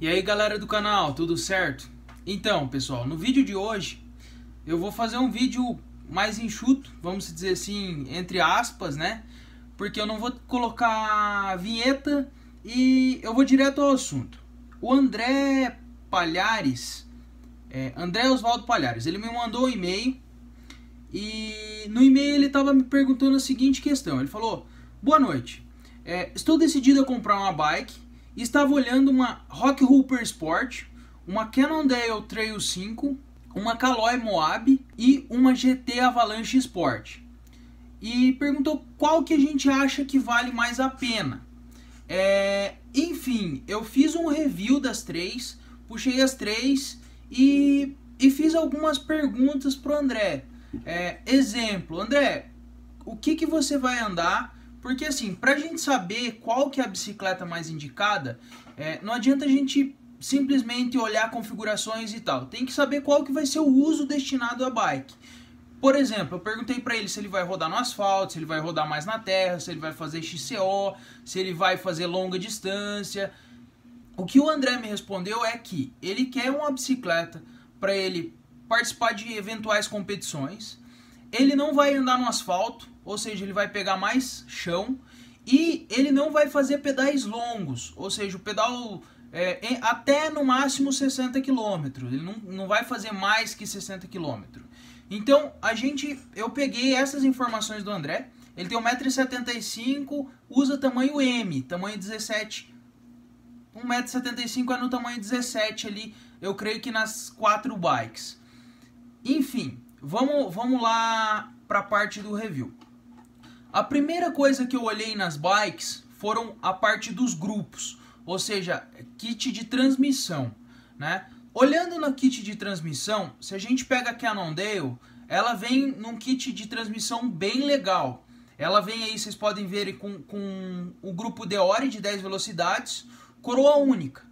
E aí galera do canal, tudo certo? Então pessoal, no vídeo de hoje eu vou fazer um vídeo mais enxuto, vamos dizer assim, entre aspas, né? Porque eu não vou colocar vinheta e eu vou direto ao assunto. O André Palhares, é, André Oswaldo Palhares, ele me mandou um e-mail e no e-mail ele estava me perguntando a seguinte questão. Ele falou: Boa noite, é, estou decidido a comprar uma bike e estava olhando uma Rock Hooper Sport, uma Cannondale Trail 5, uma Caloi Moab e uma GT Avalanche Sport. E perguntou qual que a gente acha que vale mais a pena. É, enfim, eu fiz um review das três, puxei as três e, e fiz algumas perguntas pro André. É, exemplo, André, o que, que você vai andar? Porque assim, pra gente saber qual que é a bicicleta mais indicada, é, não adianta a gente simplesmente olhar configurações e tal. Tem que saber qual que vai ser o uso destinado à bike. Por exemplo, eu perguntei para ele se ele vai rodar no asfalto, se ele vai rodar mais na terra, se ele vai fazer XCO, se ele vai fazer longa distância. O que o André me respondeu é que ele quer uma bicicleta para ele participar de eventuais competições. Ele não vai andar no asfalto, ou seja, ele vai pegar mais chão e ele não vai fazer pedais longos, ou seja, o pedal é, em, até no máximo 60 km, ele não, não vai fazer mais que 60 km. Então, a gente, eu peguei essas informações do André, ele tem 1,75m, usa tamanho M, tamanho 17 1,75m é no tamanho 17 ali, eu creio que nas quatro bikes. Enfim, vamos, vamos lá para a parte do review. A primeira coisa que eu olhei nas bikes foram a parte dos grupos, ou seja, kit de transmissão, né? Olhando no kit de transmissão, se a gente pega a Cannondale, ela vem num kit de transmissão bem legal. Ela vem aí, vocês podem ver, com, com o grupo Deore de 10 velocidades, coroa única.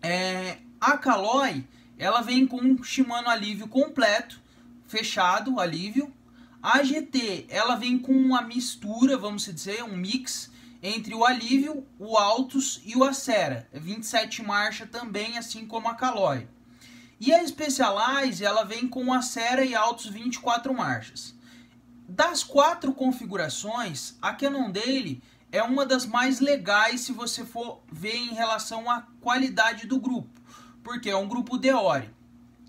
É, a Caloi, ela vem com um Shimano alívio completo, fechado, alívio, a GT, ela vem com uma mistura, vamos dizer, um mix entre o Alívio, o Altus e o Acera. 27 marcha também, assim como a Caloi. E a Specialized, ela vem com Acera e Altus 24 marchas. Das quatro configurações, a Cannondale é uma das mais legais se você for ver em relação à qualidade do grupo, porque é um grupo Deore.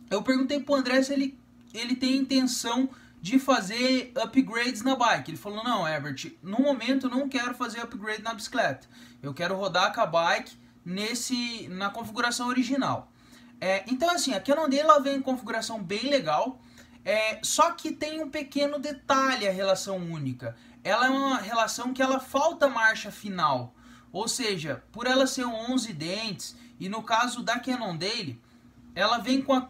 Eu perguntei para o André se ele, ele tem intenção de fazer upgrades na bike. Ele falou: Não, Herbert, no momento eu não quero fazer upgrade na bicicleta. Eu quero rodar com a bike nesse, na configuração original. É, então, assim, a Cannondale ela vem em configuração bem legal. É, só que tem um pequeno detalhe a relação única. Ela é uma relação que ela falta marcha final. Ou seja, por ela ser 11 dentes, e no caso da Cannondale, ela vem com, a,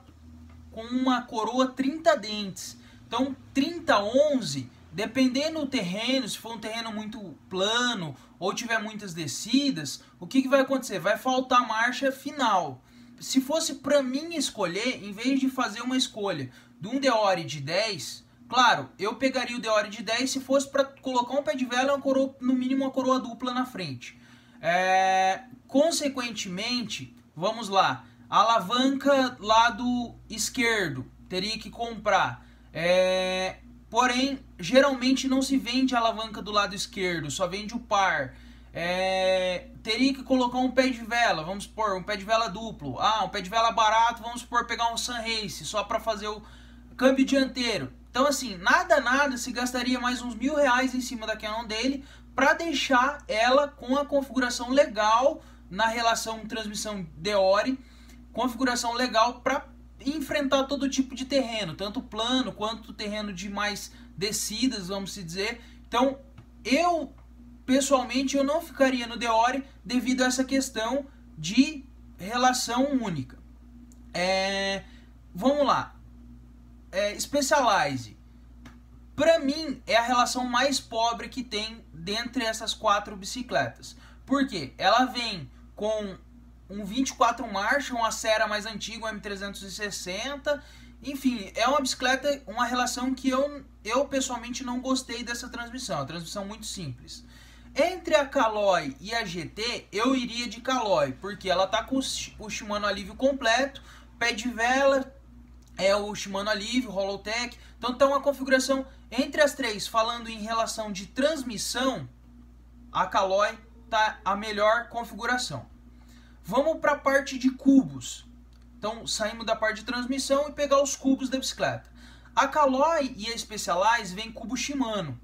com uma coroa 30 dentes. Então, 30, 11, dependendo do terreno, se for um terreno muito plano ou tiver muitas descidas, o que, que vai acontecer? Vai faltar marcha final. Se fosse para mim escolher, em vez de fazer uma escolha de um Deore de 10, claro, eu pegaria o Deore de 10 se fosse para colocar um pé de vela uma coroa, no mínimo uma coroa dupla na frente. É, consequentemente, vamos lá, a alavanca lado esquerdo teria que comprar é, porém, geralmente não se vende a alavanca do lado esquerdo, só vende o par. É, teria que colocar um pé de vela, vamos supor, um pé de vela duplo. Ah, um pé de vela barato, vamos supor, pegar um Sunrace só para fazer o câmbio dianteiro. Então, assim, nada, nada, se gastaria mais uns mil reais em cima da Canon dele para deixar ela com a configuração legal na relação transmissão Deore, configuração legal para enfrentar todo tipo de terreno, tanto plano quanto terreno de mais descidas, vamos dizer. Então, eu pessoalmente eu não ficaria no Deore devido a essa questão de relação única. É, vamos lá. É, Specialize. Para mim, é a relação mais pobre que tem dentre essas quatro bicicletas. Por quê? Ela vem com um 24 marcha, uma Acera mais antiga, um M360. Enfim, é uma bicicleta, uma relação que eu, eu pessoalmente não gostei dessa transmissão. A transmissão muito simples. Entre a Caloi e a GT, eu iria de Caloi, porque ela tá com o Shimano alívio completo, pé de vela, é o Shimano alívio, Holotech. Então tá uma configuração entre as três, falando em relação de transmissão, a Caloi tá a melhor configuração. Vamos para a parte de cubos. Então saímos da parte de transmissão e pegar os cubos da bicicleta. A Caloi e a Specialized vem cubo Shimano,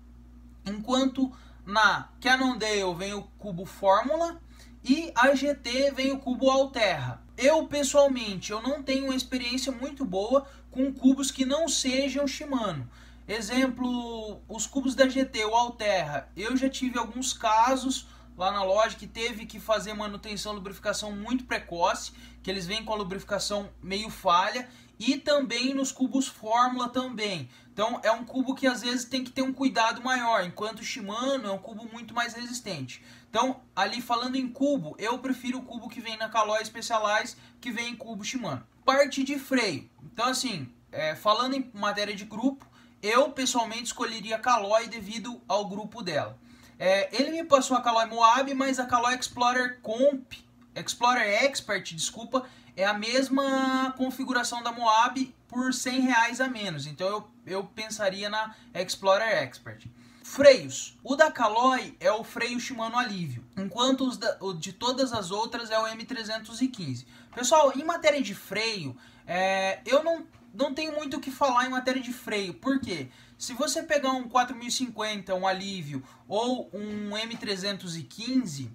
enquanto na Cannondale vem o cubo Fórmula e a GT vem o cubo Alterra. Eu pessoalmente eu não tenho uma experiência muito boa com cubos que não sejam Shimano. Exemplo, os cubos da GT, o Alterra. Eu já tive alguns casos lá na loja que teve que fazer manutenção lubrificação muito precoce, que eles vêm com a lubrificação meio falha e também nos cubos Fórmula também. Então é um cubo que às vezes tem que ter um cuidado maior, enquanto o Shimano é um cubo muito mais resistente. Então, ali falando em cubo, eu prefiro o cubo que vem na Caloi Specialized, que vem em cubo Shimano. Parte de freio. Então assim, é, falando em matéria de grupo, eu pessoalmente escolheria Caloi devido ao grupo dela. É, ele me passou a Caloi Moab, mas a Caloi Explorer Comp, Explorer Expert, desculpa, é a mesma configuração da Moab por 100 reais a menos. Então eu, eu pensaria na Explorer Expert. Freios. O da Caloi é o freio Shimano Alívio, enquanto os da, o de todas as outras é o M315. Pessoal, em matéria de freio, é, eu não, não tenho muito o que falar em matéria de freio. Por quê? Se você pegar um 4050, um Alívio ou um M315,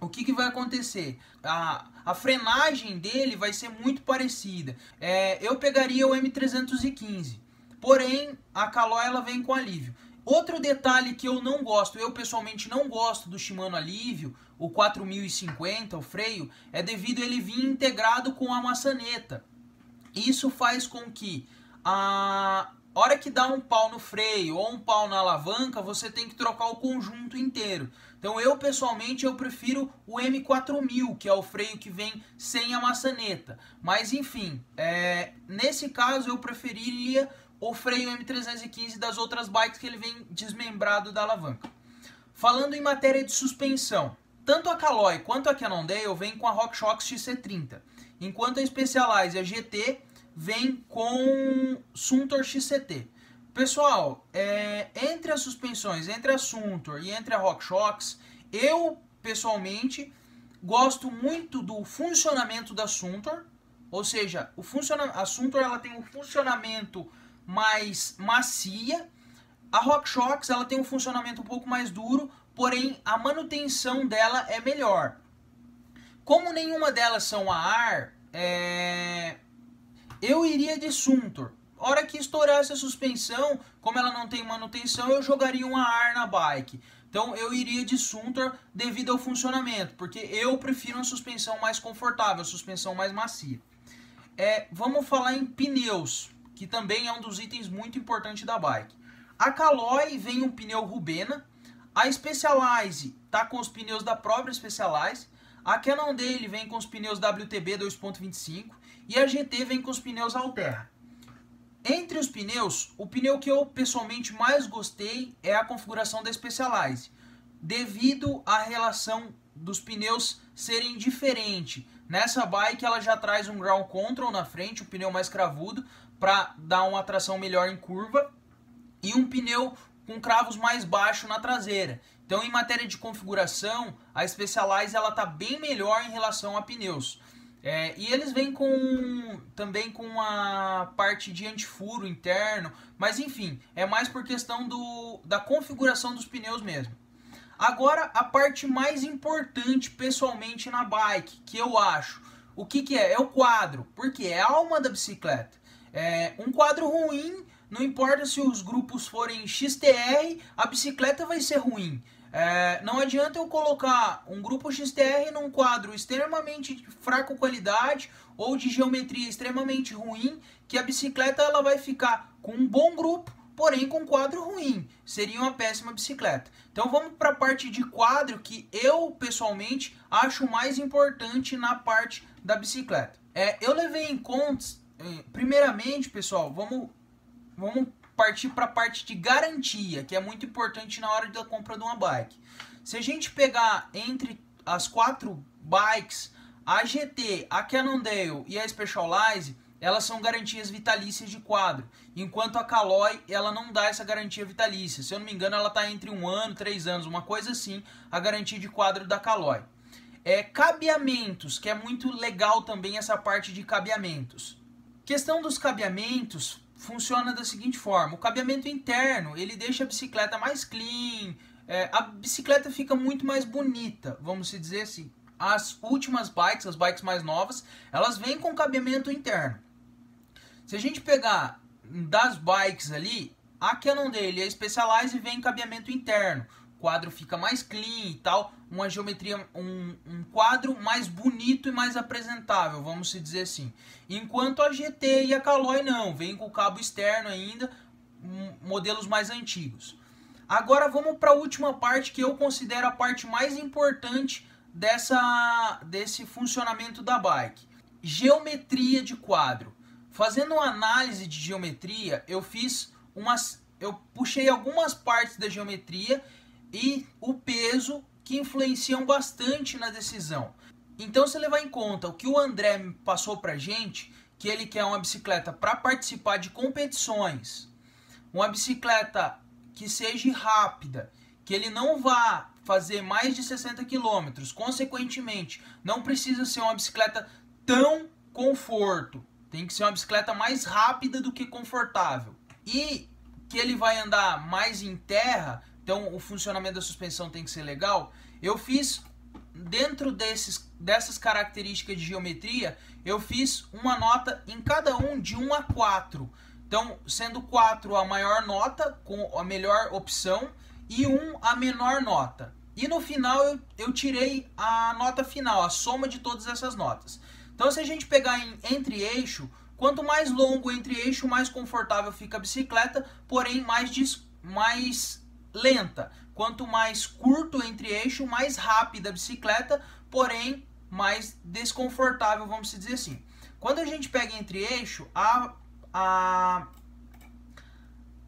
o que, que vai acontecer? A, a frenagem dele vai ser muito parecida. É, eu pegaria o M315, porém a Caloi ela vem com alívio. Outro detalhe que eu não gosto, eu pessoalmente não gosto do Shimano Alívio, o 4050, o freio, é devido ele vir integrado com a maçaneta. Isso faz com que a, hora que dá um pau no freio ou um pau na alavanca, você tem que trocar o conjunto inteiro. Então eu pessoalmente eu prefiro o M4000, que é o freio que vem sem a maçaneta. Mas enfim, é, nesse caso eu preferiria o freio M315 das outras bikes que ele vem desmembrado da alavanca. Falando em matéria de suspensão, tanto a Caloi quanto a Cannondale vem com a RockShox XC30, enquanto a Specialized e a GT vem com Suntor XCT. Pessoal, é, entre as suspensões, entre a Suntor e entre a RockShox, eu pessoalmente gosto muito do funcionamento da Suntor, ou seja, o a Suntor ela tem um funcionamento mais macia, a RockShox ela tem um funcionamento um pouco mais duro, porém a manutenção dela é melhor. Como nenhuma delas são a ar, é, eu iria de Suntor. Hora que estourasse a suspensão, como ela não tem manutenção, eu jogaria uma ar na bike. Então eu iria de Suntor devido ao funcionamento, porque eu prefiro uma suspensão mais confortável, suspensão mais macia. É, vamos falar em pneus, que também é um dos itens muito importantes da bike. A Caloi vem um pneu Rubena, a Specialized tá com os pneus da própria Specialized, a Cannondale vem com os pneus WTB 2.25 e a GT vem com os pneus Alterra. Entre os pneus, o pneu que eu pessoalmente mais gostei é a configuração da Specialized, devido à relação dos pneus serem diferentes. Nessa bike ela já traz um ground control na frente, um pneu mais cravudo, para dar uma tração melhor em curva, e um pneu com cravos mais baixos na traseira. Então, em matéria de configuração, a Specialized ela está bem melhor em relação a pneus. É, e eles vêm com também com a parte de antifuro interno, mas enfim, é mais por questão do, da configuração dos pneus mesmo. Agora, a parte mais importante pessoalmente na bike, que eu acho, o que, que é? É o quadro, porque é a alma da bicicleta. É, um quadro ruim, não importa se os grupos forem XTR, a bicicleta vai ser ruim. É, não adianta eu colocar um grupo XTR num quadro extremamente de fraca qualidade ou de geometria extremamente ruim, que a bicicleta ela vai ficar com um bom grupo, porém com quadro ruim. Seria uma péssima bicicleta. Então vamos para a parte de quadro que eu pessoalmente acho mais importante na parte da bicicleta. É, eu levei em conta, eh, primeiramente, pessoal, vamos, vamos partir para a parte de garantia, que é muito importante na hora da compra de uma bike. Se a gente pegar entre as quatro bikes, a GT, a Cannondale e a Specialized, elas são garantias vitalícias de quadro, enquanto a Caloi ela não dá essa garantia vitalícia. Se eu não me engano, ela está entre um ano, três anos, uma coisa assim, a garantia de quadro da Caloi. É, cabeamentos, que é muito legal também essa parte de cabeamentos. Questão dos cabeamentos funciona da seguinte forma: o cabeamento interno ele deixa a bicicleta mais clean, é, a bicicleta fica muito mais bonita, vamos dizer assim. As últimas bikes, as bikes mais novas, elas vêm com cabeamento interno. Se a gente pegar das bikes ali, a Canon dele, a Specialized, vem em cabeamento interno. Quadro fica mais clean e tal, uma geometria, um, um quadro mais bonito e mais apresentável, vamos dizer assim. Enquanto a GT e a Caloi não, vem com cabo externo ainda, modelos mais antigos. Agora vamos para a última parte que eu considero a parte mais importante dessa, desse funcionamento da bike. Geometria de quadro. Fazendo uma análise de geometria, eu fiz umas. Eu puxei algumas partes da geometria e o peso que influenciam bastante na decisão. Então, se levar em conta o que o André passou pra gente, que ele quer uma bicicleta para participar de competições, uma bicicleta que seja rápida, que ele não vá fazer mais de 60 km, consequentemente, não precisa ser uma bicicleta tão conforto, tem que ser uma bicicleta mais rápida do que confortável. E que ele vai andar mais em terra, então o funcionamento da suspensão tem que ser legal. Eu fiz dentro desses, dessas características de geometria, eu fiz uma nota em cada um de 1 a 4. Então, sendo 4 a maior nota, com a melhor opção, e 1 a menor nota. E no final eu, eu tirei a nota final, a soma de todas essas notas. Então, se a gente pegar em entre eixo, quanto mais longo entre eixo, mais confortável fica a bicicleta, porém mais, mais lenta. Quanto mais curto entre eixo, mais rápida a bicicleta, porém mais desconfortável, vamos dizer assim. Quando a gente pega entre eixo, a, a,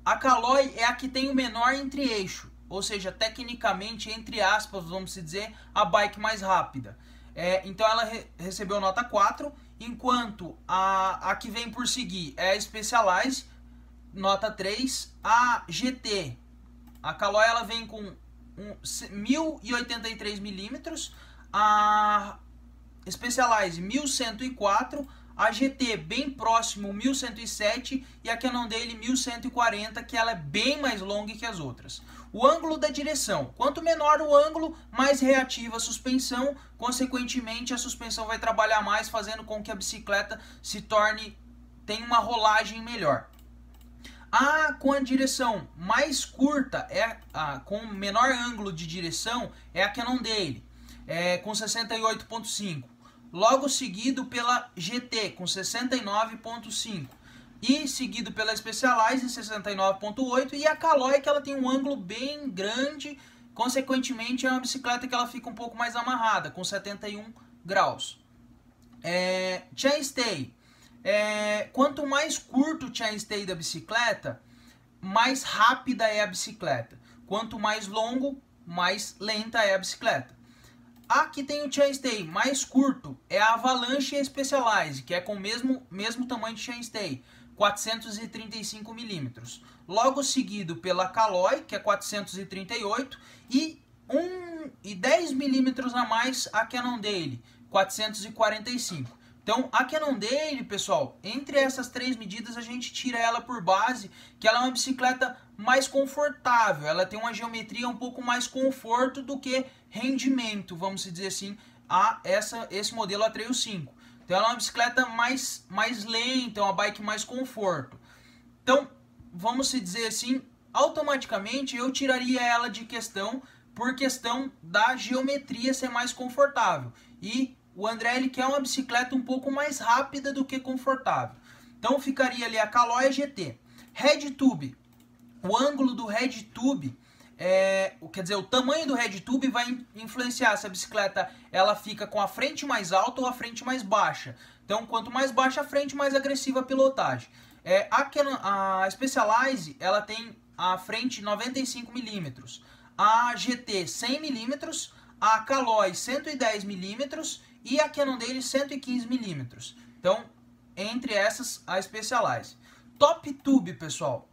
a Caloi é a que tem o menor entre eixo, ou seja, tecnicamente, entre aspas, vamos dizer, a bike mais rápida. É, então ela re recebeu nota 4, enquanto a, a que vem por seguir é a Specialized, nota 3. A GT, a Caloi, ela vem com um, 1083 milímetros, a Specialized 1104, a GT bem próximo 1107 e a Canon dele 1140, que ela é bem mais longa que as outras. O ângulo da direção. Quanto menor o ângulo, mais reativa a suspensão. Consequentemente, a suspensão vai trabalhar mais, fazendo com que a bicicleta se torne tenha uma rolagem melhor. A com a direção mais curta é a com menor ângulo de direção é a Canon dele, é com 68.5. Logo seguido pela GT com 69.5 e seguido pela Specialized 69.8 e a Caloi que ela tem um ângulo bem grande, consequentemente é uma bicicleta que ela fica um pouco mais amarrada, com 71 graus. É, chainstay, é, quanto mais curto o chainstay da bicicleta, mais rápida é a bicicleta. Quanto mais longo, mais lenta é a bicicleta. Aqui tem o chainstay mais curto, é a Avalanche Specialized, que é com o mesmo, mesmo tamanho de chainstay. 435 milímetros. Logo seguido pela Caloi, que é 438, e, um, e 10 milímetros a mais a Cannondale, 445. Então, a Cannondale, pessoal, entre essas três medidas a gente tira ela por base, que ela é uma bicicleta mais confortável, ela tem uma geometria um pouco mais conforto do que rendimento, vamos dizer assim, a essa, esse modelo a Trail 5. Então ela é uma bicicleta mais, mais lenta, uma bike mais conforto. Então, vamos se dizer assim, automaticamente eu tiraria ela de questão por questão da geometria ser mais confortável. E o André ele quer uma bicicleta um pouco mais rápida do que confortável. Então ficaria ali a Caloi GT. Red Tube. O ângulo do Red Tube é, quer dizer, o tamanho do head tube vai influenciar se a bicicleta ela fica com a frente mais alta ou a frente mais baixa. Então, quanto mais baixa a frente, mais agressiva a pilotagem. É, a, a Specialized ela tem a frente 95 milímetros. a GT 100mm, a Caloi 110mm e a Cannondale 115mm. Então, entre essas, a Specialized. Top Tube, pessoal.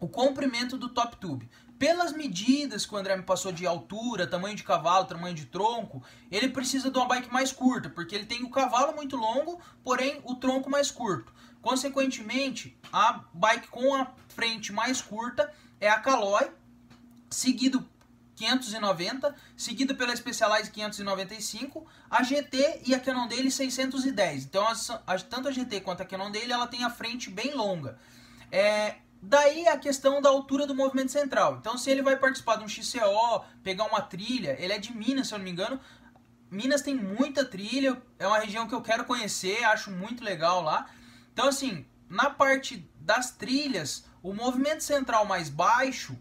O comprimento do Top Tube. Pelas medidas que o André me passou de altura, tamanho de cavalo, tamanho de tronco, ele precisa de uma bike mais curta, porque ele tem o cavalo muito longo, porém o tronco mais curto. Consequentemente, a bike com a frente mais curta é a Caloi, seguido 590, seguido pela Specialized 595, a GT e a Cannondale 610. Então, a, tanto a GT quanto a Cannondale, ela tem a frente bem longa. É, daí a questão da altura do movimento central. Então, se ele vai participar de um XCO, pegar uma trilha, ele é de Minas, se eu não me engano. Minas tem muita trilha, é uma região que eu quero conhecer, acho muito legal lá. Então, assim, na parte das trilhas, o movimento central mais baixo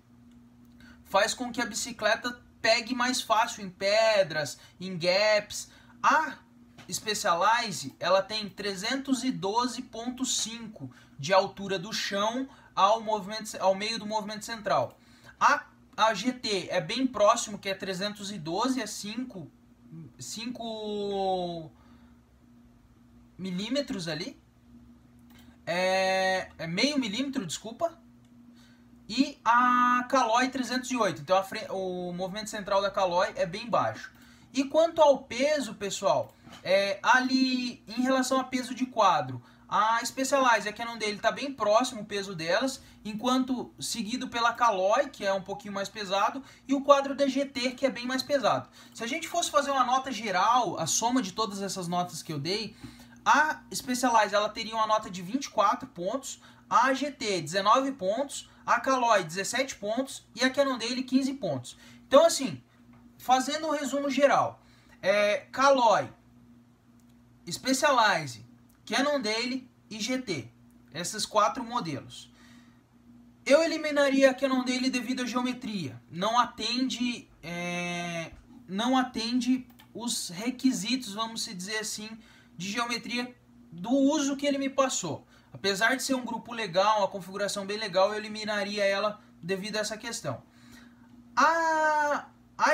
faz com que a bicicleta pegue mais fácil em pedras, em gaps. A Specialized, ela tem 312.5 de altura do chão ao, movimento, ao meio do movimento central. A, a GT é bem próximo, que é 312 a 5, 5 milímetros ali. É, é meio milímetro, desculpa e a Caloi 308. Então o movimento central da Caloi é bem baixo. E quanto ao peso, pessoal, é, ali em relação a peso de quadro, a Specialized, a Canon dele está bem próximo o peso delas, enquanto seguido pela Caloi, que é um pouquinho mais pesado, e o quadro da GT, que é bem mais pesado. Se a gente fosse fazer uma nota geral, a soma de todas essas notas que eu dei, a Specialized ela teria uma nota de 24 pontos, a GT 19 pontos, a Caloi 17 pontos e a Cannondale 15 pontos. Então, assim, fazendo um resumo geral, é, Caloi, Specialized, Cannondale e GT, esses quatro modelos. Eu eliminaria a Cannondale devido à geometria. Não atende, é, não atende os requisitos, vamos dizer assim, de geometria do uso que ele me passou. Apesar de ser um grupo legal, uma configuração bem legal, eu eliminaria ela devido a essa questão. A, a,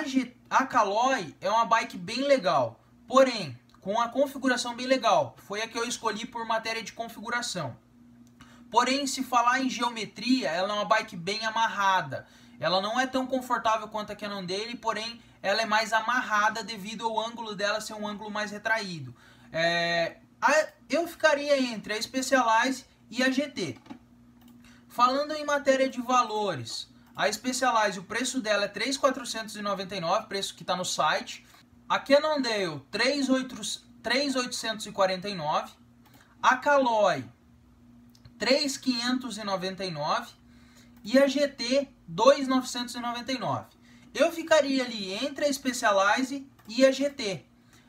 a Caloi é uma bike bem legal, porém, com a configuração bem legal. Foi a que eu escolhi por matéria de configuração. Porém, se falar em geometria, ela é uma bike bem amarrada. Ela não é tão confortável quanto a Canon dele, porém ela é mais amarrada devido ao ângulo dela ser um ângulo mais retraído. É, eu ficaria entre a Specialized e a GT. Falando em matéria de valores, a Specialized, o preço dela é 3.499, preço que está no site. A Cannondale, 3.849. A Caloi, 3.599. E a GT, 2.999. Eu ficaria ali entre a Specialized e a GT.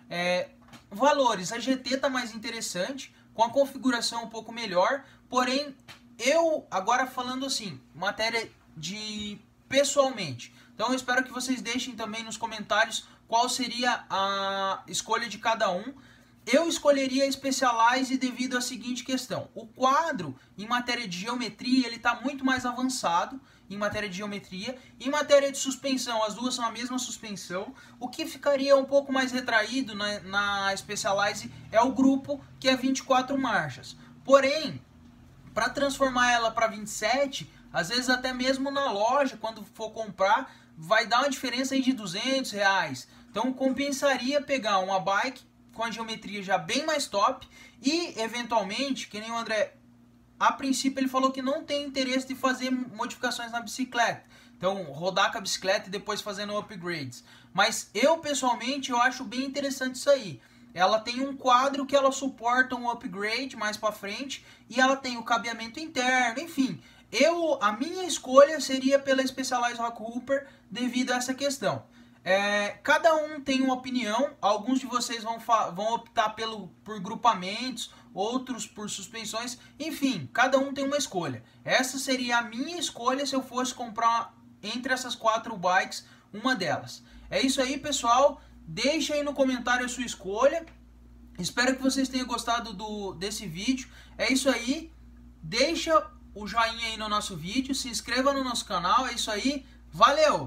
É, Valores, a GT está mais interessante, com a configuração um pouco melhor, porém, eu, agora falando assim, matéria de pessoalmente, então eu espero que vocês deixem também nos comentários qual seria a escolha de cada um. Eu escolheria Specialize devido à seguinte questão. O quadro, em matéria de geometria, ele está muito mais avançado em matéria de geometria. Em matéria de suspensão, as duas são a mesma suspensão. O que ficaria um pouco mais retraído na, na é o grupo, que é 24 marchas. Porém, para transformar ela para 27, às vezes até mesmo na loja, quando for comprar, vai dar uma diferença aí de 200 reais. Então compensaria pegar uma bike com a geometria já bem mais top e eventualmente, que nem o André a princípio ele falou que não tem interesse de fazer modificações na bicicleta. Então, rodar com a bicicleta e depois fazendo upgrades. Mas eu, pessoalmente, eu acho bem interessante isso aí. Ela tem um quadro que ela suporta um upgrade mais para frente e ela tem o cabeamento interno, enfim. Eu, a minha escolha seria pela Specialized Rock Hooper devido a essa questão. É, cada um tem uma opinião, alguns de vocês vão, vão optar pelo, por grupamentos, outros por suspensões, enfim, cada um tem uma escolha. Essa seria a minha escolha se eu fosse comprar entre essas quatro bikes uma delas. É isso aí, pessoal. Deixa aí no comentário a sua escolha. Espero que vocês tenham gostado do, desse vídeo. É isso aí. Deixa o joinha aí no nosso vídeo, se inscreva no nosso canal. É isso aí. Valeu!